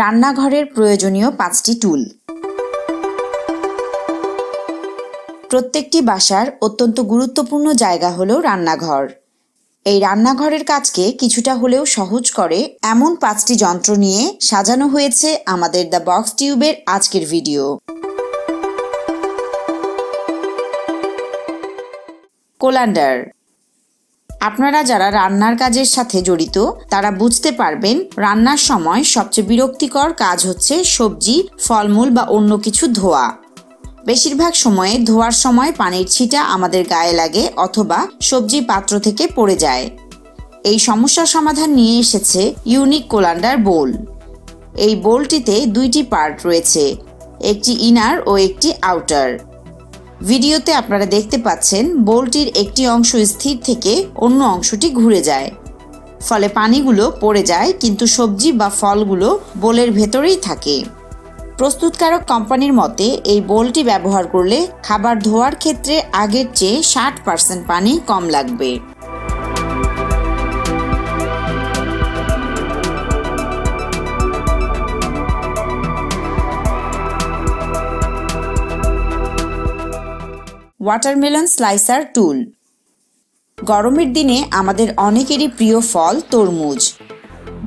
রান্নাঘরের প্রয়োজনীয় পাঁচটি টুল। প্রত্যেকটি বাসার অত্যন্ত গুরুত্বপূর্ণ জায়গা হলো রান্নাঘর। এই রান্নাঘরের কাজকে কিছুটা হলেও সহজ করে এমন পাঁচটি যন্ত্র নিয়ে সাজানো হয়েছে আমাদের দ্য বক্স টিউবের আজকের ভিডিও। কোলান্ডার আপনারা যারা রান্নার কাজের সাথে জড়িত, তারা বুঝতে পারবেন রান্নার সময় সবচেয়ে বিরক্তিকর কাজ হচ্ছে সবজি, ফলমূল বা অন্য কিছু ধোয়া। বেশিরভাগ সময়ে ধোয়ার সময় পানির ছিটা আমাদের গায়ে লাগে অথবা সবজি পাত্র থেকে পড়ে যায়। এই সমস্যার সমাধান নিয়ে এসেছে ইউনিক কোলান্ডার বোল। এই বোলটিতে দুইটি পার্ট রয়েছে, একটি ইনার ও একটি আউটার। ভিডিওতে আপনারা দেখতে পাচ্ছেন বোলটির একটি অংশ স্থির থেকে অন্য অংশটি ঘুরে যায়। ফলে পানিগুলো পড়ে যায়, কিন্তু সবজি বা ফলগুলো বোলের ভেতরেই থাকে। প্রস্তুতকারক কোম্পানির মতে, এই বোলটি ব্যবহার করলে খাবার ধোয়ার ক্ষেত্রে আগের চেয়ে ষাট পার্সেন্ট পানি কম লাগবে। ওয়াটারমেলন স্লাইসার টুল গরমের দিনে আমাদের অনেকেরই প্রিয় ফল তরমুজ।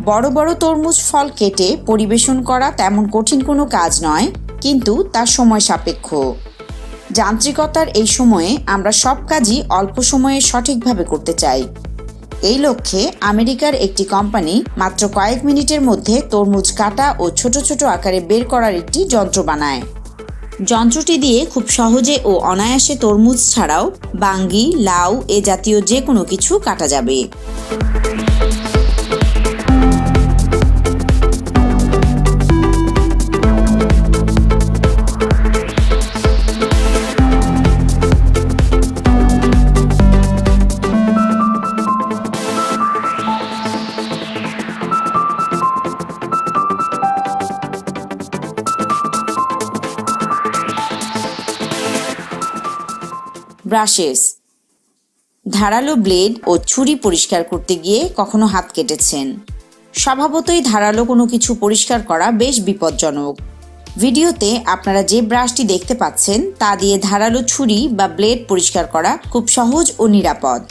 বড় বড় তরমুজ ফল কেটে পরিবেশন করা তেমন কঠিন কোনো কাজ নয়, কিন্তু তার সময় সাপেক্ষ। যান্ত্রিকতার এই সময়ে আমরা সব কাজই অল্প সময়ে সঠিকভাবে করতে চাই। এই লক্ষ্যে আমেরিকার একটি কোম্পানি মাত্র কয়েক মিনিটের মধ্যে তরমুজ কাটা ও ছোট ছোট আকারে বের করার একটি যন্ত্র বানায়। যন্ত্রটি দিয়ে খুব সহজে ও অনায়াসে তরমুজ ছাড়াও বাঙ্গি, লাউ, এ জাতীয় যে কোনো কিছু কাটা যাবে। ব্রাশেস। ধারালো ব্লেড ও ছুরি পরিষ্কার করতে গিয়ে কখনো হাত কেটেছেন। স্বভাবতই ধারালো কোনো কিছু পরিষ্কার করা বেশ বিপজ্জনক। ভিডিওতে আপনারা যে ব্রাশটি দেখতে পাচ্ছেন, তা দিয়ে ধারালো ছুরি বা ব্লেড পরিষ্কার করা খুব সহজ ও নিরাপদ।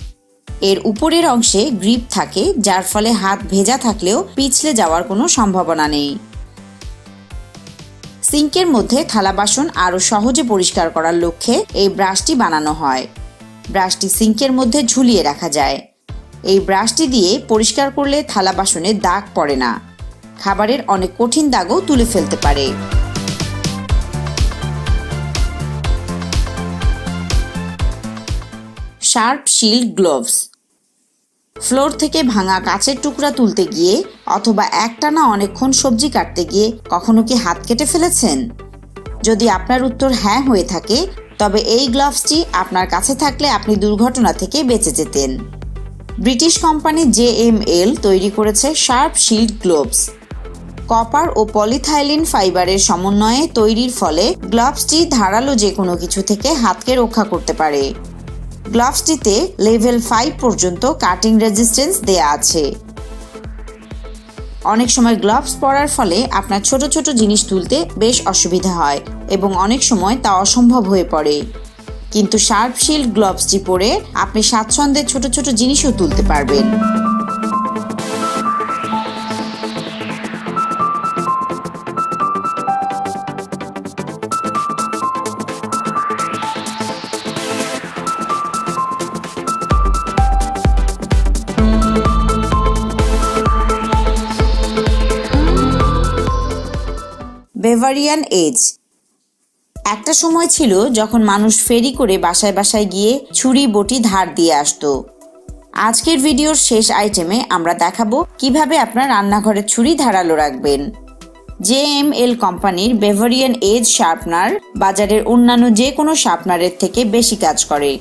এর উপরের অংশে গ্রিপ থাকে, যার ফলে হাত ভেজা থাকলেও পিছলে যাওয়ার কোনো সম্ভাবনা নেই। সিঙ্কের মধ্যে থালা বাসন আরও সহজে পরিষ্কার করার লক্ষ্যে এই ব্রাশটি বানানো হয়। ব্রাশটি সিঙ্কের মধ্যে ঝুলিয়ে রাখা যায়। এই ব্রাশটি দিয়ে পরিষ্কার করলে থালা বাসনে দাগ পড়ে না। খাবারের অনেক কঠিন দাগও তুলে ফেলতে পারে। Sharp shield gloves. ফ্লোর থেকে ভাঙা কাচের টুকরা তুলতে গিয়ে অথবা একটানা অনেকক্ষণ সবজি কাটতে গিয়ে কখনো কি হাত কেটে ফেলেছেন? যদি আপনার উত্তর হ্যাঁ হয়ে থাকে, তবে এই গ্লাভসটি আপনার কাছে থাকলে আপনি দুর্ঘটনা থেকে বেঁচে যেতেন। British company J M L তৈরি করেছে শার্প শিল্ড গ্লোভস। কপার ও পলিথাইলিন ফাইবারের সমন্বয়ে তৈরির ফলে গ্লাভসটি ধারালো যে কোনো কিছু থেকে হাতকে রক্ষা করতে পারে। গ্লাভসটিতে লেভেল ফাইভ পর্যন্ত কাটিং রেজিস্ট্যান্স দেয়া আছে। অনেক সময় গ্লাভস পরার ফলে আপনার ছোট ছোট জিনিস তুলতে বেশ অসুবিধা হয় এবং অনেক সময় তা অসম্ভব হয়ে পড়ে। কিন্তু শার্প শিল্ড গ্লাভসটি পরে আপনি স্বাচ্ছন্দ্যে ছোট ছোট জিনিসও তুলতে পারবেন। বেভারিয়ান এজ একটা সময় ছিল যখন মানুষ ফেরি করে বাসায় বাসায় গিয়ে ছুরি বটি ধার দিয়ে আসতো। আজকের ভিডিওর শেষ আইটেমে আমরা দেখাবো কীভাবে আপনার রান্নাঘরের ছুরি ধারালো রাখবেন। জে এম এল কোম্পানির বেভারিয়ান এজ শার্পনার বাজারের অন্যান্য যে কোনো শার্পনারের থেকে বেশি কাজ করে।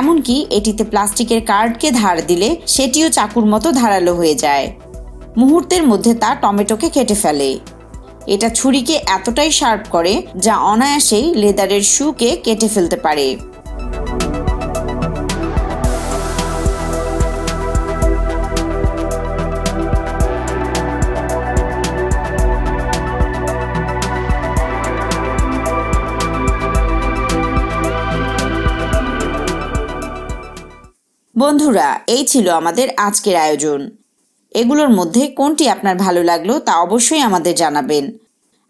এমনকি এটিতে প্লাস্টিকের কার্ডকে ধার দিলে সেটিও চাকুর মতো ধারালো হয়ে যায়। মুহূর্তের মধ্যে তা টমেটোকে কেটে ফেলে। এটা ছুরিকে এতটাই শার্প করে যা অনায়াসেই লেদারের শুকে কেটে ফেলতে পারে। বন্ধুরা, এই ছিল আমাদের আজকের আয়োজন। এগুলোর মধ্যে কোনটি আপনার ভালো লাগল তা অবশ্যই আমাদের জানাবেন।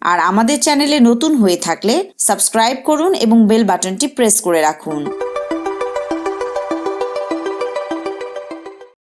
আর আমাদের চ্যানেলে নতুন হয়ে থাকলে সাবস্ক্রাইব করুন এবং বেল বাটনটি প্রেস করে রাখুন।